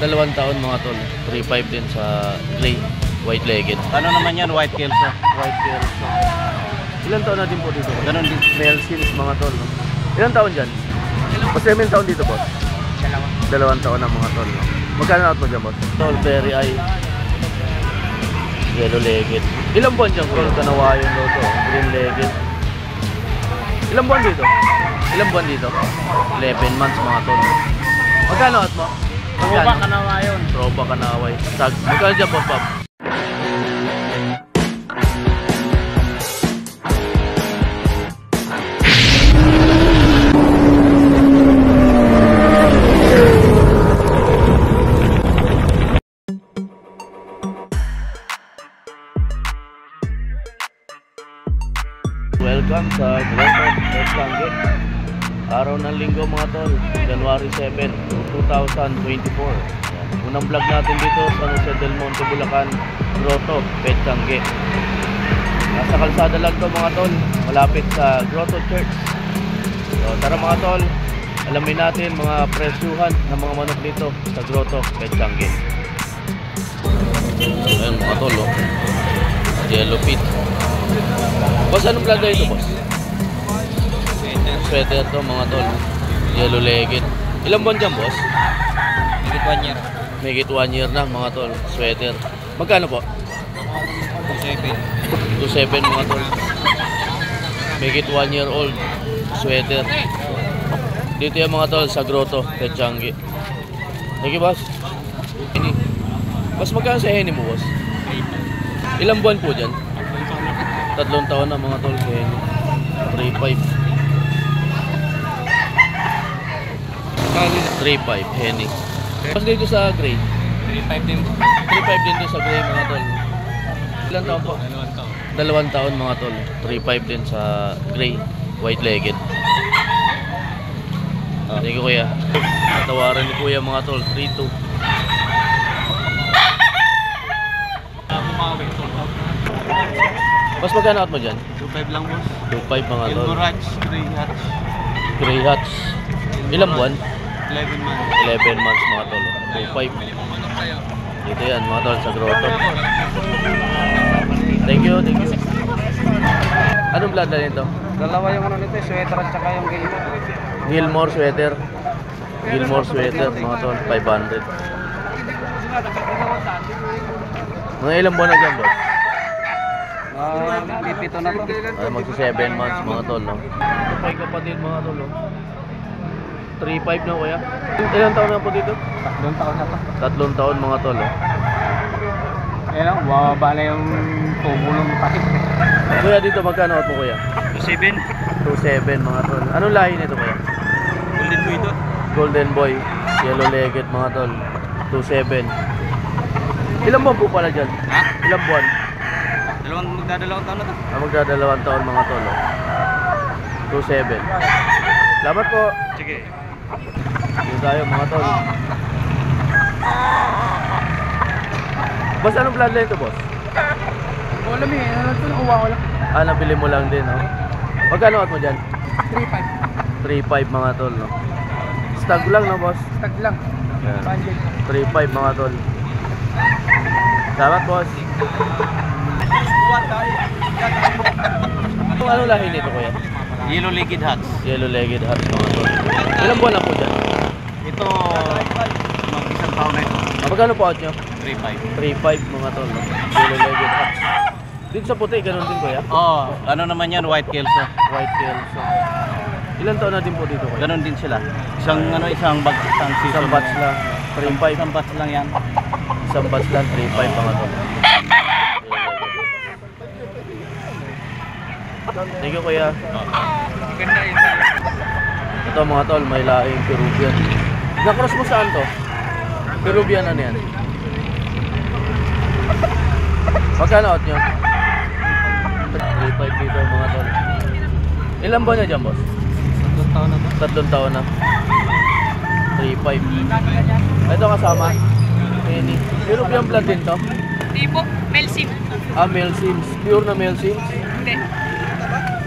dalawang taon mga tol. 3.5 din sa gray, white legged. Ano naman yan, white kelso? White Kelso. Ilan taon na din po dito? Ganon din. Male Sims mga tol. No? Ilan taon dyan? Mas ilang taon dito boss? Dalawa. Dalawang taon na mga tol. No? Magkano out mo dyan boss? Tol, berry eye. Yellow legged. Ilang buwan dyan? Tol, kanawayan daw to. Green legged. Ilang buwan dito? Ilang buwan dito? 11 months mga tol. Magkano out mo? Tropa ka naman yun. Tropa kanaway. Tag. Magkano dyan boss Bob? Welcome sa Grotto Espange. Araw ng linggo mga tol, January 7, 2024. Yan. Unang vlog natin dito sa Jose del Monte, Bulacan, Grotto, Petsangge. Nasa kalsada lang to mga tol, malapit sa Grotto Church. So tara mga tol, alamin natin mga presyuhan ng mga manok dito sa Grotto, Petsangge. Ayun mga tol, oh. Yellow pit. Boss, anong vlog na ito, boss? Sweater to, mga tol. Yellow legged. Ilang buwan dyan, boss? Higit one year. May git one year na, mga tol. Sweater. Magkano po? 2.7. 2.7, mga tol. May git one year old. Sweater. Dito yan, mga tol, sa Grotto, Techangi. Thank you, boss. Henny. Boss, magkano sa Henny mo, boss? Ilang buwan po dyan? Tatlong taon na, mga tol, sa Henny. 3.5. 3.5, Henny. Boss, dito sa Gray. 3.5 din. 3.5 din doon sa gray mga tol. Ilan taon po? Dalawang taon. Dalawang taon mga tol. 3.5 din sa gray, white legged. Thank you kuya. Natawaran ni kuya mga tol, 3.2. Bumawi. Mas magkano out mo dyan? 2.5 lang boss. 2.5 mga tol. Ilborach, 3 hatch. Gray hats. Ilang buwan? 11 months. 11 months mga tol. 2.5. Dito yan mga tol sa grotto. Thank you, thank you. Anong blood na nito? Dalawa yung ano nito, sweater at saka yung game. Gilmore sweater. Gilmore sweater, mga tol, 500. Mga ilang buwan na dyan, boss? Ah, pipito na to. Ah, magsi 7 months, mga tol, no? Kapay kapatid, mga tol, no? 3-5 na, kuya. Ilang taon na po dito? Tatlong taon na to. Tatlong taon, mga tol, no? Ayan lang, bumaba na yung tubo ng takip. Kuya, dito magkano out mo, kuya? 7. 2-7, mga tol. Anong lahi nito, kuya? Golden boy to. Golden Boy, Yellow Legged, mga tol. 2-7. Ilang buwan po pala dyan? Ha? Ilang buwan? Dalawang magdadalawang taon na to. Ah, magdadalawang taon, mga tol, no? 2-7. Salamat po. Sige. Dito tayo mga tol. Boss, anong bloodline to, boss? Wala mi, ano to, uwa ko lang. Ah, nabili mo lang din, no? Magkano out mo dyan? 3.5. 3.5 mga tol, no? Stag lang, no, boss? Tag lang. Yan. Budget. 3.5 mga tol. Salamat, boss. Anong lahi nito, kuya? Yellow liquid hats. Yellow legged hats, mga tol. Ilang buwan na po dyan? Ito, mag-isang taon na ito. Ah, magkano po out nyo? 3.5. 3.5 mga tol, no? Yellow legged hats. Dito sa puti, ganun din, kuya? Oh, ano naman yan, white kelso. White Kelso. Ilan taon na din po dito kuya? Ganon din sila. Isang ano, isang bag, isang season. Isang batch lang. 3.5. Isang batch lang yan. Isang batch lang. 3.5 mga tol. Thank you kuya. Ganda yun. Ito mga tol, may laing Peruvian. Na-cross mo saan to? Peruvian ano yan? Magkano out nyo? 3.5 dito mga tol. Ilan ba na dyan boss? Tatlong taon na to. Tatlong taon na. 3.5. Ito kasama. Penny. Peruvian blood din to. Tipo, Melsim. Ah, male sims. Pure na male sims. Hindi.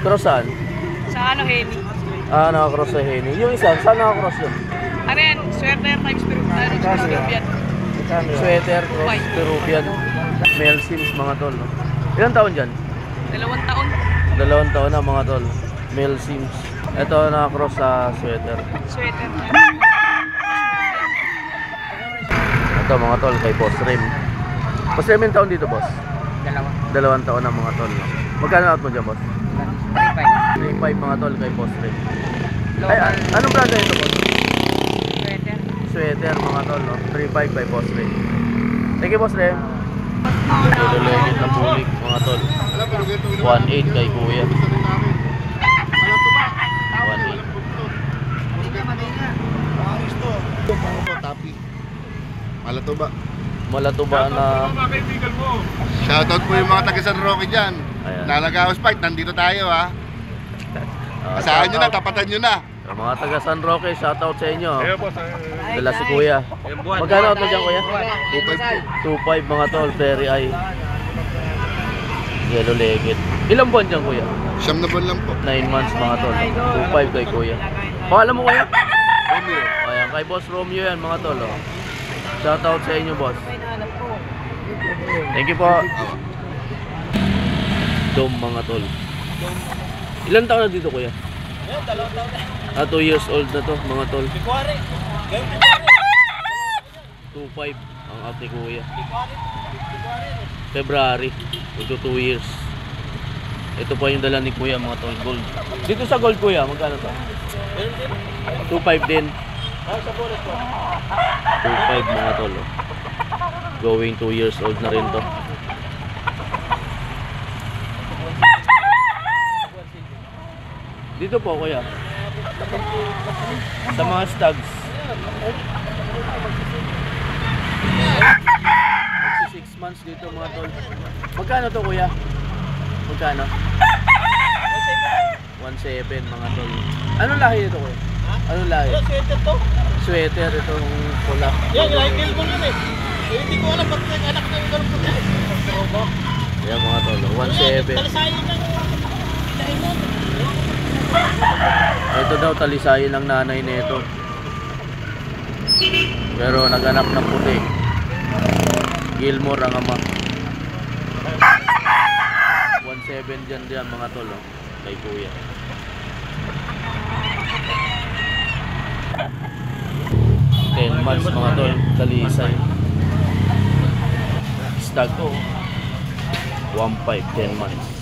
Cross saan? Sa ano, Henny. Ah, nakakross sa Henny. Yung isa, saan nakakross yun? Ano yan? Sweater times pero ano, Peruvian. Sweater, cross. Peruvian. Male Sims mga tol. No? Ilang taon dyan? Dalawang taon. Dalawang taon na mga tol. Male Sims. Ito na-cross sa sweater. Sweater. Ito mga tol, kay Boss Rim. Boss Rim, yung taon dito, boss? Dalawa. Dalawang taon na mga tol. No? Magkano out mo dyan, boss? 3.5. 3.5 mga tol kay Boss Rim. Ay, an- anong brand ito, boss? Sweater. Sweater mga tol, no? 3.5 kay Boss Rim. Thank you, Boss Rim. Nilulungit na bulik, mga tol. 1.8 kay Kuya. 1.8. Tapi. Malato ba? Malatuba na Shoutout po yung mga taga San Roque dyan. Ayan. Lalagawas Park, nandito tayo ha. Uh, Asahan nyo na, tapatan nyo na. Sa mga taga San Roque, shoutout sa inyo. Dala si Kuya. Magkano out dyan, Kuya? 2.5 po. 2.5 mga tol, Ferry Eye. Yellow Legit. Ilang buwan dyan, Kuya? Siyam na buwan lang po. 9 months mga tol. 2.5 kay Kuya. Pangalan mo, Kuya? Romeo. Ayan, kay Boss Romeo yan mga tol. Oh. Shoutout sa inyo, boss. Thank you po. Dom mga tol. Ilan taon na dito, Kuya? Ah, 2 years old na to, mga tol. 2.5 ang ni Kuya. February, ito 2 years. Ito po yung dala ni Kuya, mga tol, gold. Dito sa gold, Kuya, magkano to? 2.5 din. 2.5 mga tol. oh. Going 2 years old na rin to. Dito po kuya. Sa mga stags. Magsi 6 months dito mga tol. Magkano to kuya? Magkano? 1.7 mga tol. Anong lahi ito kuya? Anong lahi? Sweater to. Sweater itong pula. Yan, like mo yun eh. Eh, Hindi ko alam ba't nag-anak ng ganun po tayo. Yan mga tol. 1.7. Talisayan lang yung. Ito daw talisayin ng nanay nito. Pero naganak ng puti. Gilmore ang ama. 1.7 dyan dyan mga tol. Oh. Kay kuya. Ten months mga tol. Talisay. Stag to. 1.5 10 months.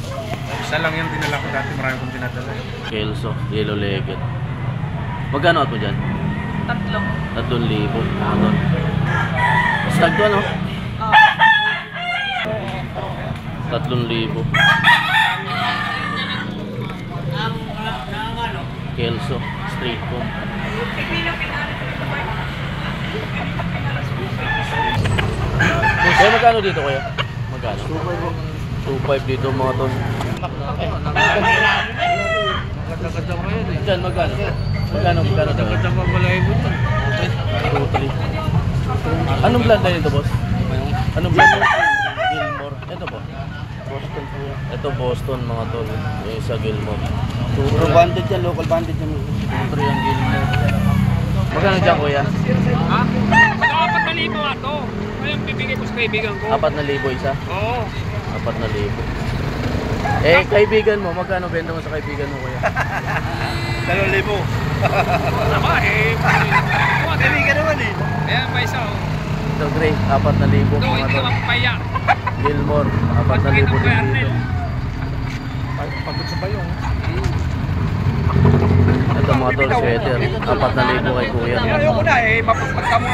Isa lang yung dinala ko dati, marami kong dinadala. Kelso, yellow legged. Magkano out mo dyan? Tatlo. 3,000 mga tol. Stag to ano? 3,000. Kelso, straight comb. Kaya magkano dito kuya? Magkano? 2.5 dito mga tol. Diyan magkano? Magkano magkano pala yung buto. 2, 3. Anong blend na nito, boss? Anong blend? Gilmore. Ito po. Boston po yan. Ito Boston mga tol. Yung isa Gilmore. Puro banded yan, local banded yan. 2, 3 ang Gilmore. Magkano dyan kuya? Ha? Mag-apat na libo nga to. Ngayon bibigay ko sa kaibigan ko. 4,000 isa? Oo. 4,000. Eh, kaibigan mo, magkano benta mo sa kaibigan mo kuya? Dalawang libo. Tama eh. Kami ka naman eh. Ayan pa isa oh. Ito Gray, 4,000 Ito, mga hindi ka tol. mapapaya. Gilmore, 4,000 Pagkakita din ko kay dito. Pagod sa bayong. Ito mga tol, sweater. 4,000 kay kuya. Ayoko na eh, mapagpagka mo.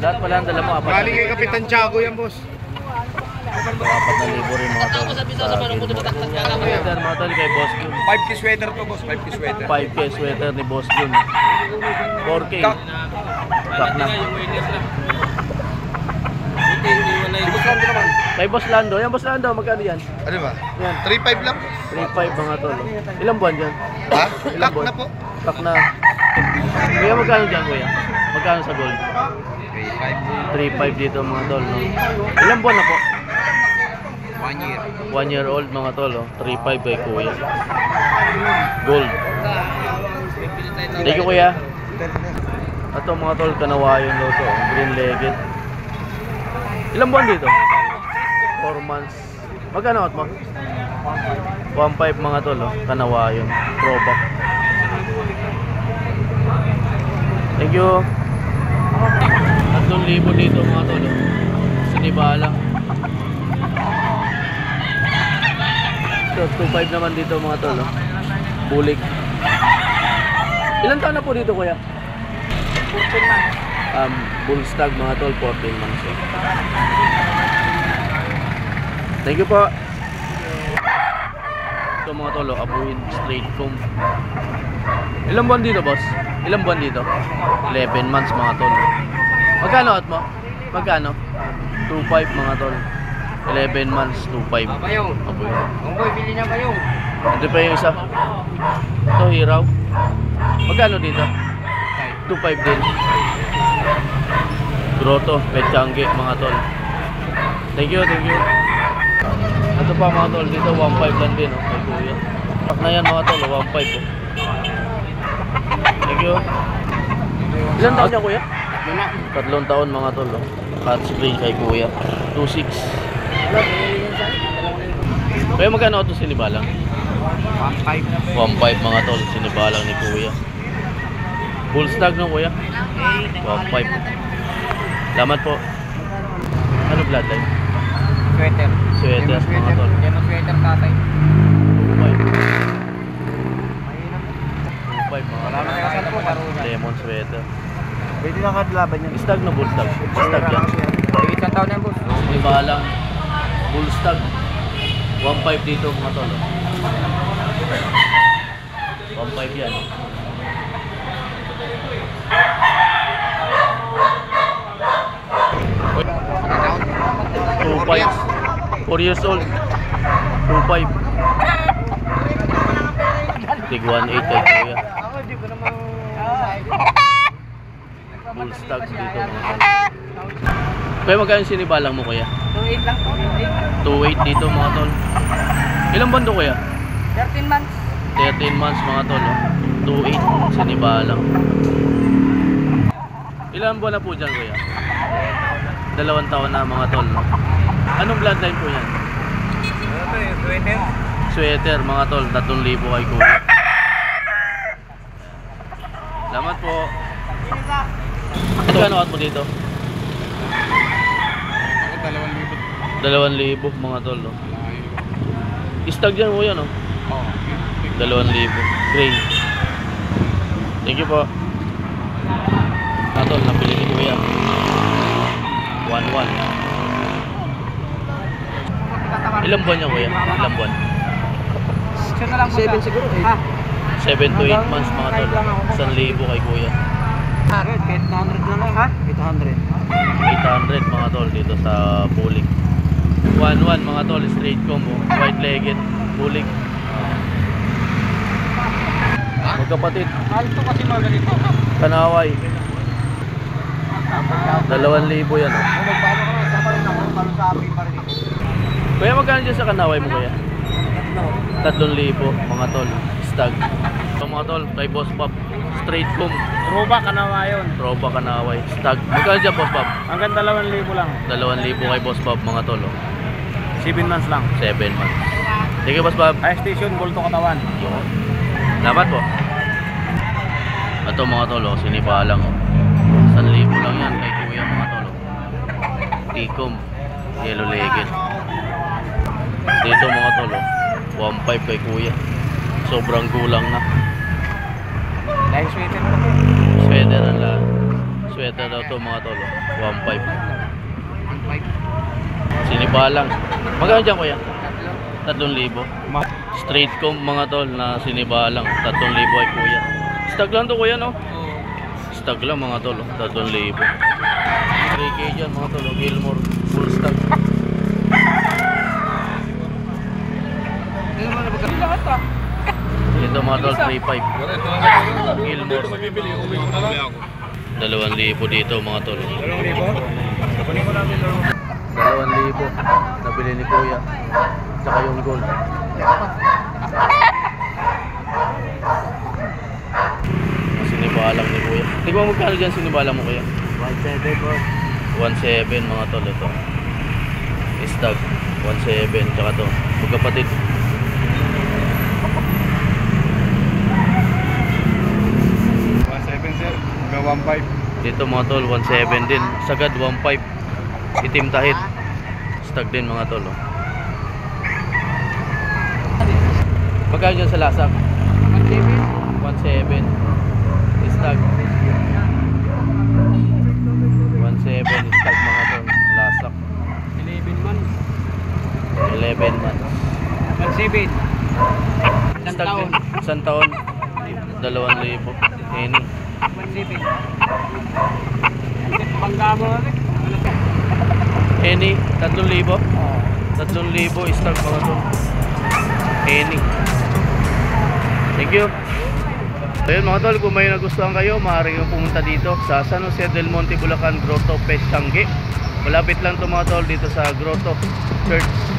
Lahat, pala ang dala mo, 4,000. Galing kay Kapitan Tiago yan, boss. Apat na libo rin mga tol. Sa Gilmore. Sweater mga tol kay Boss Jun. 5K sweater to, boss. 5K sweater. 5K sweater ni Boss Jun. 4K. Kak. Na. Kay Boss Lando. Yan Boss Lando, magkano yan? Ano ba? Yan. 3.5 lang. 3.5 mga tol. Ilang buwan dyan? Ha? Ilang buwan? na po. Kak na. Kuya, magkano dyan kuya? Magkano sa gold? 3.5 dito mga tol. No? Ilang buwan na po? One year. 1 year old mga tol. Oh. 3.5 kay kuya. Gold. Thank you kuya. Ito mga tol, kanawayon daw to. Ang green legged. Ilang buwan dito? 4 months. Magkano out mo? 1.5 mga tol, oh. kanawayon. Throwback. Thank you. 3,000 dito mga tol. oh. Sinibala. So, 2.5 naman dito mga tol. oh. Bulik. Ilan taon na po dito kuya? 14 months. Um, bull stag mga tol, 14 months. eh. Thank you po. Ito mga tol, abuhin straight comb. Ilang buwan dito, boss? Ilang buwan dito? 11 months mga tol. Magkano at mo? Magkano? 2.5 mga tol. 11 months, 2.5. Bayong. Abuhin. Unggoy, bili na bayong. Ito pa yung isa. Ito, hiraw. Magkano dito? 2.5 din. Grotto, Pechangge, mga tol. Thank you, thank you. Ito pa mga tol, dito 1.5 lang din, oh, kuya. Pak na yan mga tol, 1.5 oh. Thank you. Ilan taon niya kuya? Tatlong taon mga tol, oh. Cut spray kay kuya. 2.6. Kaya magkano ito sinibalang? 1.5 mga tol, sinibalang ni kuya. Full stag no kuya? 1.5. Salamat po. Ano bloodline? Sweater. Sweater mga tol. Yan ang sweater tatay. 2.5. 2.5 mga tol. Lemon sweater. Pwede na kadlaban yan. Stag na bull stag. Stag yan. Isang taon yan, boss. Sinibalang bull stag. 1.5 dito mga tol. oh. 1.5 yan. Four years old. Two five. Tig 1.8 kay kuya. Bull stag dito mga tol. Kaya magkano sinibalang mo kuya? 2.8 lang po. 2.8 dito mga tol. Ilang bando kuya? 13 months. 13 months mga tol. Oh. 2.8 sinibalang. Ilang buwan na po dyan kuya? Dalawang taon na mga tol. no? Anong bloodline po yan? Ano sweater? Sweater mga tol, 3,000 kay kuya. Salamat po. Magkano out mo dito? Ako 2,000. 2,000 mga tol. No? Istag dyan kuya no? Oo. 2,000 Gray. Thank you po. Atol, nabili ni Kuya. 1-1. Ilang buwan niya Kuya? Ilang buwan? 7 siguro. Ha? 7 to 8 months mga tol. 1,000 kay Kuya. 100. Kahit 100 na lang. Ha? 800. 800 mga tol dito sa Bulik. 1-1 mga tol, straight combo. White legged, Bulik. Magkapatid, Mahal to kasi mga ganito. Kanaway. 2,000 yan. Oh. Magbago ka na, sama rin ako. Parang sa amin pa rin. Kuya, magkano dyan sa kanaway mo kuya? 3,000 mga tol. Stag. So, mga tol, kay Boss Bob. Straight comb. Roba ka na nga yun. Roba kanaway. Stag. Magkano dyan Boss Bob? Hanggang 2,000 lang. 2,000 kay Boss Bob mga tol. Oh. 7 months lang. 7 months. You Boss Bob. High station, bulto katawan. Salamat po. Ito mga tol, oh, sinibalang. Oh. 1,000 lang yan kay kuya mga tol. Oh. Tikom. Yellow legged. Dito mga tol, oh. 1.5 kay kuya. Sobrang kulang na. Dahil sweater mo. Sweater ang lahat. Sweater daw to mga tol. oh. 1.5. Sinibalang. Magkano dyan kuya? 3,000. Straight comb mga tol na sinibalang. 3,000 kay kuya. Stag lang to kuya no? Stag lang mga tol. oh. 3,000. 3K dyan mga tol. Gilmore full stag. Ito mga tol, 3.5. Gilmore. 2,000 dito mga tol. 2,000? 2,000. Nabili ni Kuya. Tsaka yung gold. Sinibalang ni Kuya. Di ba magkano dyan sinibalang mo Kuya? 1,700 po. 1,700 mga tol ito. Stag. 1,700 tsaka to. Magkapatid. 1,700. 1.5. Dito mga tol 1.7 din. Sagad 1.5. Itim tahit. Stag din mga tol. Oh. Magkano dyan sa lasak? 1.7. Stag. 1.7 stag mga tol. Lasak. 11 man. 11 months. 1.7. Isang taon. Isang taon. Dalawang libo. Any. 1.7. Bangga mo ulit. Any. Tatlong libo. Tatlong libo. Stag mga tol. Any. Thank you. So yun mga tol, kung may nagustuhan kayo, maaari kayong pumunta dito sa San Jose del Monte, Bulacan, Grotto, Pesangge. Malapit lang to mga tol dito sa Grotto Church